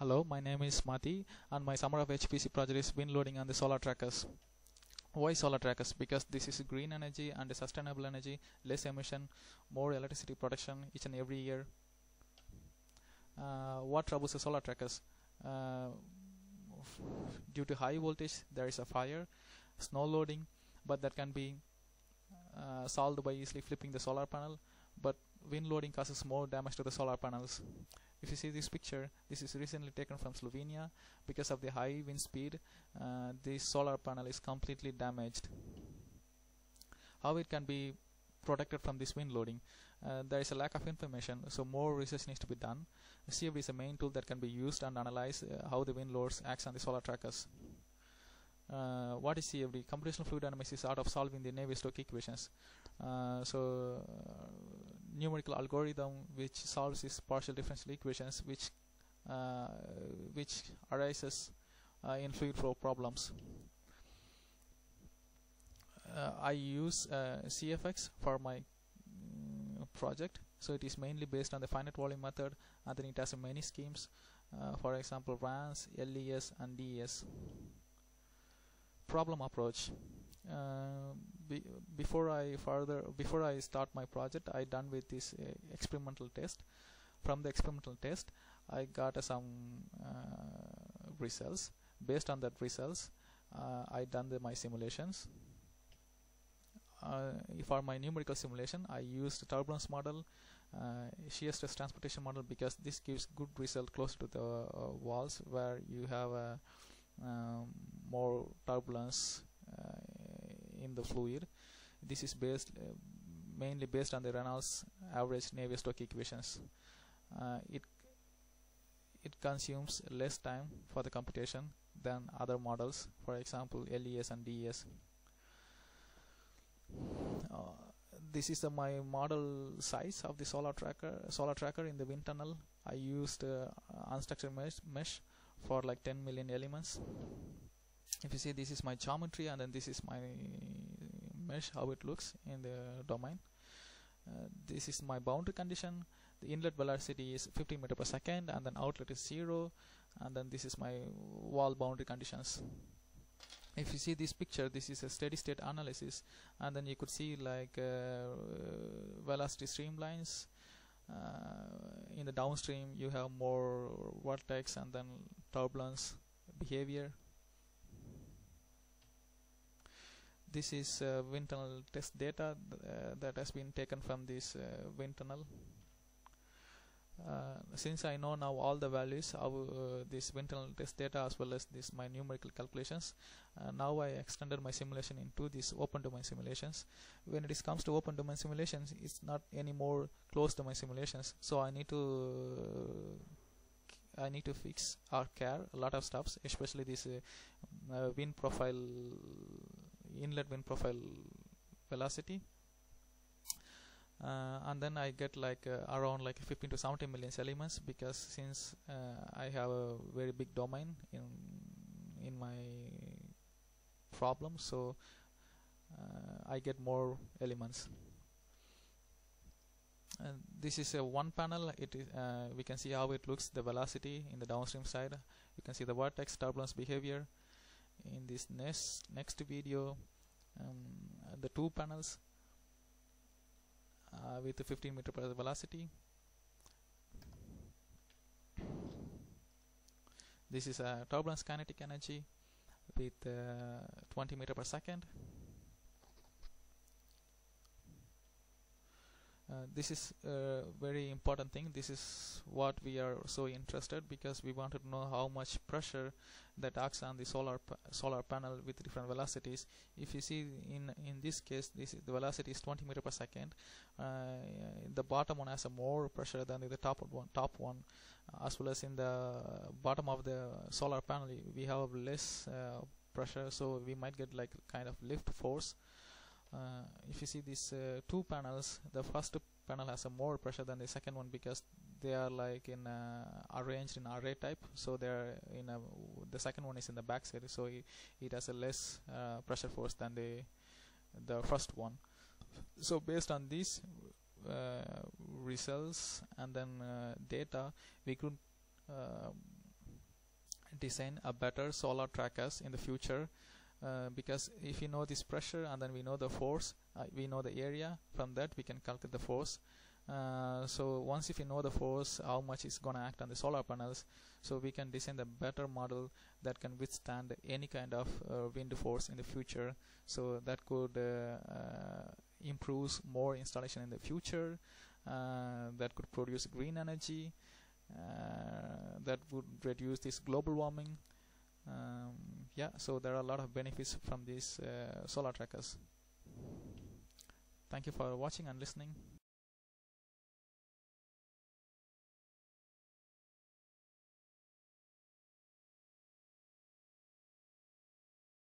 Hello, my name is Mathi and my summer of HPC project is wind loading on the solar trackers. Why solar trackers? Because this is green energy and sustainable energy, less emission, more electricity production each and every year. Uh, what troubles the solar trackers? Uh, due to high voltage, there is a fire, snow loading, but that can be uh, solved by easily flipping the solar panel. But wind loading causes more damage to the solar panels. If you see this picture, this is recently taken from Slovenia. Because of the high wind speed, uh, this solar panel is completely damaged. How it can be protected from this wind loading? Uh, there is a lack of information, so more research needs to be done. CFD is a main tool that can be used and analyze uh, how the wind loads acts on the solar trackers. Uh, what is CFD? Computational fluid dynamics is art of solving the Navier-Stokes equations. Uh, so, uh, numerical algorithm which solves these partial differential equations, which uh, which arises uh, in fluid flow problems. Uh, I use CFX for my mm, project, so it is mainly based on the finite volume method, and then it has many schemes. for example, RANS, LES, and DES problem approach uh, be before I further before I start my project I done with this uh, experimental test. From the experimental test I got uh, some results. Based on that results I done the, my simulations. Uh, for my numerical simulation I used turbulence model uh, shear stress transportation model because this gives good result close to the uh, walls where you have a um, more turbulence uh, in the fluid. This is based uh, mainly based on the Reynolds average Navier-Stokes equations. Uh, it it consumes less time for the computation than other models for example LES and DES uh, this is the, my model size of the solar tracker solar tracker in the wind tunnel. I used uh, unstructured mesh, mesh for like 10 million elements if you see this is my geometry and then this is my mesh how it looks in the domain. Uh, this is my boundary condition. The inlet velocity is 15 meter per second and then outlet is zero and then this is my wall boundary conditions. If you see this picture this is a steady state analysis and then you could see like uh, velocity streamlines. Uh, in the downstream you have more vortex and then turbulence behavior this is uh, wind tunnel test data th uh, that has been taken from this uh, wind tunnel. Uh, since I know now all the values of uh, this wind tunnel test data as well as this my numerical calculations uh, now I extended my simulation into these open domain simulations. When it is comes to open domain simulations it's not anymore closed domain simulations. So I need to I need to fix or care a lot of stuffs especially this wind profile inlet wind profile velocity. Uh, and then I get like uh, around like 15 to 70 million elements because since uh, I have a very big domain in in my problem so I get more elements. And this is a one panel. It is uh, we can see how it looks the velocity in the downstream side. You can see the vortex turbulence behavior in this next next video um, the two panels uh, with 15 meter per velocity. This is a turbulence kinetic energy with uh, 20 meter per second Uh, this is a very important thing. This is what we are so interested because we wanted to know how much pressure that acts on the solar solar panel with different velocities. If you see in in this case this is the velocity is 20 meter per second. Uh, the bottom one has a more pressure than the top one top one. Uh, as well as in the bottom of the solar panel we have less uh, pressure so we might get like kind of lift force uh, if you see these uh, two panels the first panel has a more pressure than the second one because they are like in uh, arranged in array type. So they're in a the second one is in the back side so it, it has a less uh, pressure force than the the first one. So based on these uh, results and then uh, data we could design a better solar trackers in the future uh, because if you know this pressure and then we know the force uh, we know the area from that we can calculate the force. Uh, so once if you know the force how much is gonna act on the solar panels so we can design the better model that can withstand any kind of uh, wind force in the future. So that could uh, improve more installation in the future. That could produce green energy. That would reduce this global warming. Um, yeah so there are a lot of benefits from these uh, solar trackers. Thank you for watching and listening